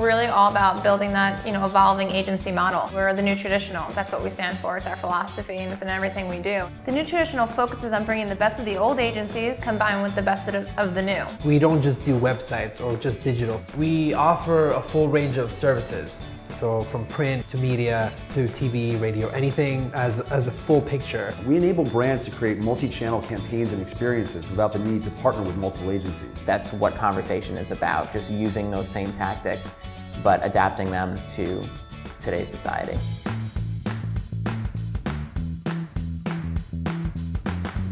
Conversation, we're really all about building that, you know, evolving agency model. We're the new traditional. That's what we stand for. It's our philosophy and it's in everything we do. The new traditional focuses on bringing the best of the old agencies combined with the best of, of the new. We don't just do websites or just digital. We offer a full range of services. So from print to media to TV, radio, anything as, as a full picture. We enable brands to create multi-channel campaigns and experiences without the need to partner with multiple agencies. That's what conversation is about, just using those same tactics, but adapting them to today's society.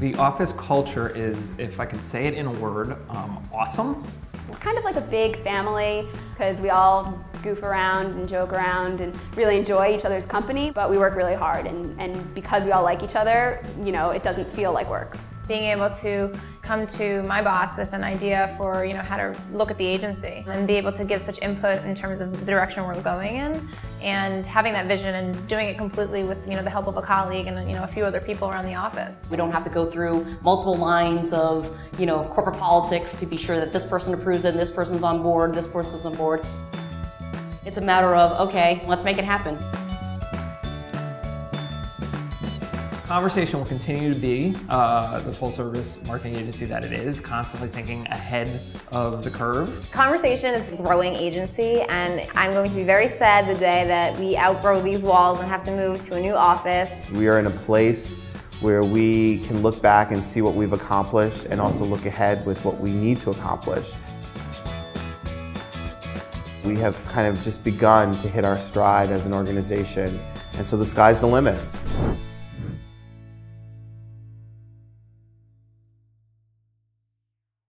The office culture is, if I can say it in a word, um, awesome. We're kind of like a big family because we all goof around and joke around and really enjoy each other's company, but we work really hard and, and because we all like each other, you know, it doesn't feel like work. Being able to come to my boss with an idea for you know how to look at the agency and be able to give such input in terms of the direction we're going in and having that vision and doing it completely with you know the help of a colleague and you know a few other people around the office. We don't have to go through multiple lines of you know corporate politics to be sure that this person approves it and this person's on board, this person's on board. It's a matter of, okay, let's make it happen. Conversation will continue to be uh, the full service marketing agency that it is, constantly thinking ahead of the curve. Conversation is a growing agency, and I'm going to be very sad the day that we outgrow these walls and have to move to a new office. We are in a place where we can look back and see what we've accomplished and also look ahead with what we need to accomplish. We have kind of just begun to hit our stride as an organization, and so the sky's the limit.